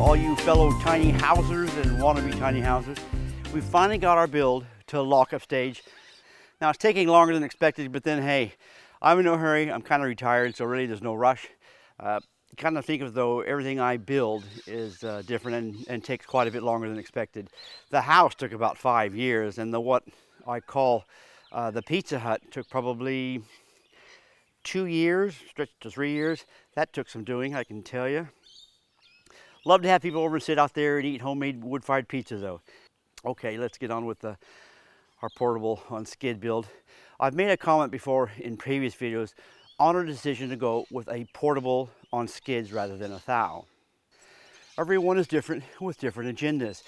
all you fellow tiny housers and wannabe tiny houses. We finally got our build to lockup stage. Now it's taking longer than expected, but then hey, I'm in no hurry. I'm kind of retired, so really there's no rush. Uh, kind of think of though everything I build is uh, different and, and takes quite a bit longer than expected. The house took about five years, and the what I call uh, the Pizza Hut took probably two years, stretched to three years. That took some doing, I can tell you. Love to have people over and sit out there and eat homemade wood-fired pizza though. Okay, let's get on with the, our portable on skid build. I've made a comment before in previous videos on our decision to go with a portable on skids rather than a thow. Everyone is different with different agendas.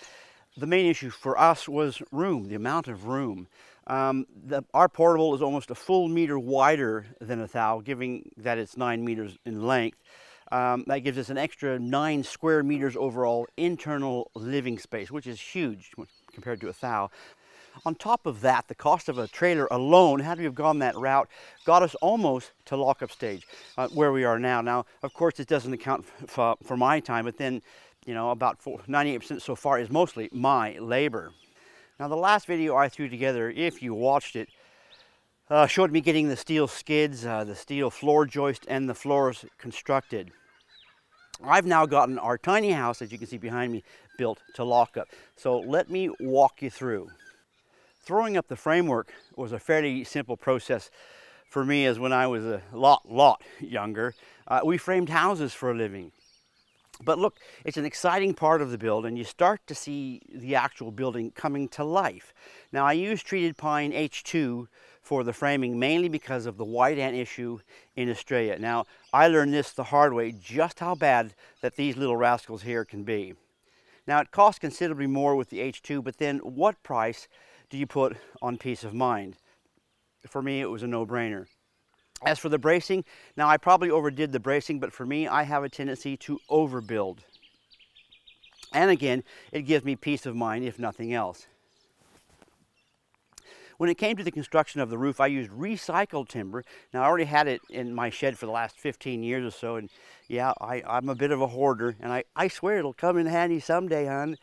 The main issue for us was room, the amount of room. Um, the, our portable is almost a full meter wider than a thow, giving that it's nine meters in length. Um, that gives us an extra nine square meters overall internal living space, which is huge compared to a thow. On top of that, the cost of a trailer alone, had we have gone that route, got us almost to lockup stage, uh, where we are now. Now, of course, it doesn't account for, for my time, but then, you know, about 98% so far is mostly my labor. Now, the last video I threw together, if you watched it, uh, showed me getting the steel skids, uh, the steel floor joist, and the floors constructed. I've now gotten our tiny house, as you can see behind me, built to lockup. So let me walk you through. Throwing up the framework was a fairly simple process for me as when I was a lot, lot younger. Uh, we framed houses for a living. But look, it's an exciting part of the build and you start to see the actual building coming to life. Now I use treated pine H2 for the framing mainly because of the white ant issue in Australia. Now I learned this the hard way, just how bad that these little rascals here can be. Now it costs considerably more with the H2, but then what price do you put on peace of mind? For me, it was a no-brainer. As for the bracing, now I probably overdid the bracing, but for me, I have a tendency to overbuild. And again, it gives me peace of mind if nothing else. When it came to the construction of the roof, I used recycled timber. Now, I already had it in my shed for the last 15 years or so, and yeah, I, am a bit of a hoarder, and I, I swear it'll come in handy someday, hon.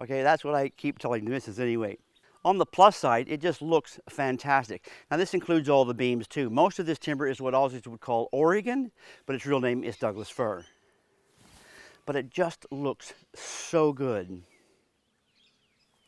Okay, that's what I keep telling the missus anyway. On the plus side, it just looks fantastic. Now this includes all the beams too. Most of this timber is what Aussies would call Oregon, but its real name is Douglas fir. But it just looks so good.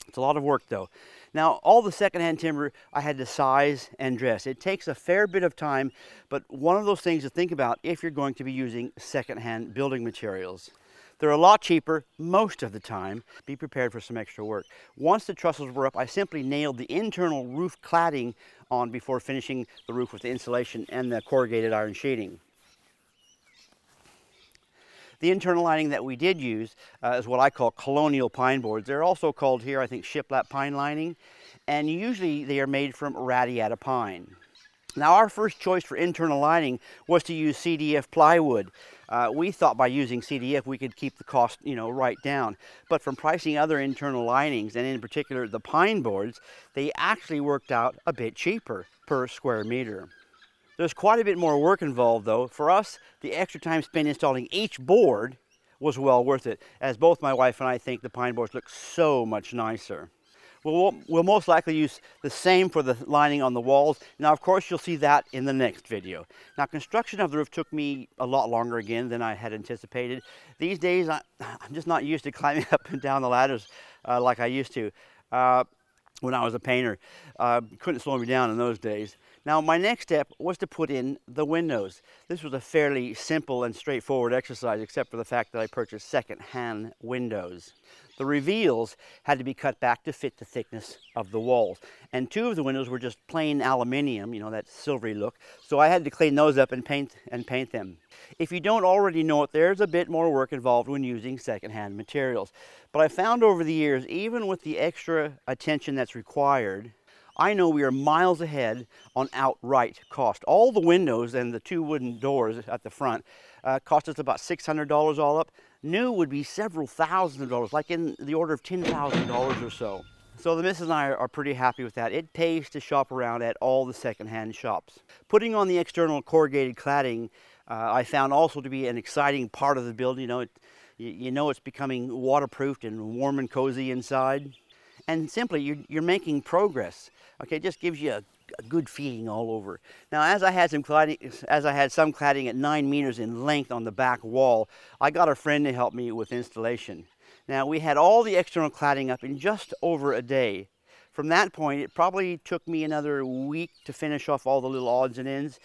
It's a lot of work though. Now, all the secondhand timber I had to size and dress. It takes a fair bit of time, but one of those things to think about if you're going to be using secondhand building materials. They're a lot cheaper most of the time. Be prepared for some extra work. Once the trusses were up, I simply nailed the internal roof cladding on before finishing the roof with the insulation and the corrugated iron sheeting. The internal lining that we did use uh, is what I call colonial pine boards. They're also called here, I think, shiplap pine lining, and usually they are made from radiata pine. Now our first choice for internal lining was to use CDF plywood. Uh, we thought by using CDF we could keep the cost you know right down. But from pricing other internal linings and in particular the pine boards, they actually worked out a bit cheaper per square meter. There's quite a bit more work involved though. For us, the extra time spent installing each board was well worth it, as both my wife and I think the pine boards look so much nicer. We'll, we'll most likely use the same for the lining on the walls. Now, of course, you'll see that in the next video. Now, construction of the roof took me a lot longer again than I had anticipated. These days, I, am just not used to climbing up and down the ladders uh, like I used to. Uh, when I was a painter. Uh, couldn't slow me down in those days. Now my next step was to put in the windows. This was a fairly simple and straightforward exercise except for the fact that I purchased second-hand windows. The reveals had to be cut back to fit the thickness of the walls. And two of the windows were just plain aluminium, you know, that silvery look. So I had to clean those up and paint, and paint them. If you don't already know it, there's a bit more work involved when using secondhand materials. But I found over the years, even with the extra attention that's required, I know we are miles ahead on outright cost. All the windows and the two wooden doors at the front uh, cost us about $600 all up. New would be several thousand dollars, like in the order of $10,000 or so. So the missus and I are pretty happy with that. It pays to shop around at all the secondhand shops. Putting on the external corrugated cladding uh, I found also to be an exciting part of the build. You know, it, You, know it's becoming waterproofed and warm and cozy inside. And simply, you're, you're making progress. Okay, it just gives you a good feeling all over. Now, as I had some cladding, as I had some cladding at nine meters in length on the back wall, I got a friend to help me with installation. Now, we had all the external cladding up in just over a day. From that point, it probably took me another week to finish off all the little odds and ends.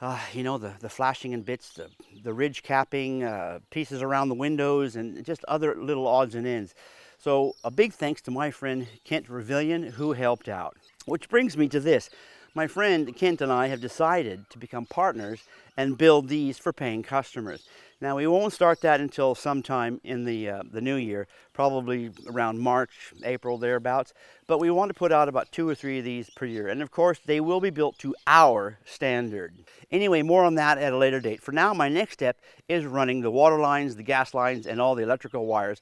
Uh, you know, the, the flashing and bits, the, the ridge capping, uh, pieces around the windows, and just other little odds and ends. So a big thanks to my friend Kent Revillion who helped out. Which brings me to this. My friend Kent and I have decided to become partners and build these for paying customers. Now we won't start that until sometime in the, uh, the new year, probably around March, April, thereabouts. But we want to put out about two or three of these per year. And of course, they will be built to our standard. Anyway, more on that at a later date. For now, my next step is running the water lines, the gas lines, and all the electrical wires.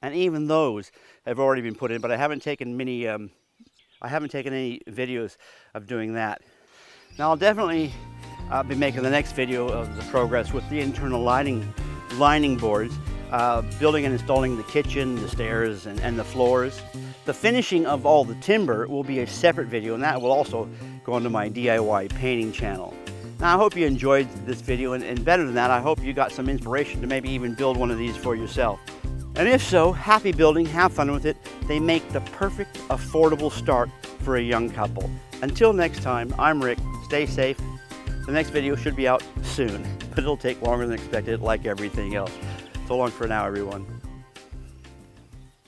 And even those have already been put in, but I haven't taken many, um, I haven't taken any videos of doing that. Now I'll definitely I'll be making the next video of the progress with the internal lighting, lining boards, uh, building and installing the kitchen, the stairs, and, and the floors. The finishing of all the timber will be a separate video, and that will also go onto my DIY painting channel. Now, I hope you enjoyed this video, and, and better than that, I hope you got some inspiration to maybe even build one of these for yourself. And if so, happy building, have fun with it. They make the perfect, affordable start for a young couple. Until next time, I'm Rick. Stay safe, the next video should be out soon, but it'll take longer than expected like everything else. So long for now, everyone.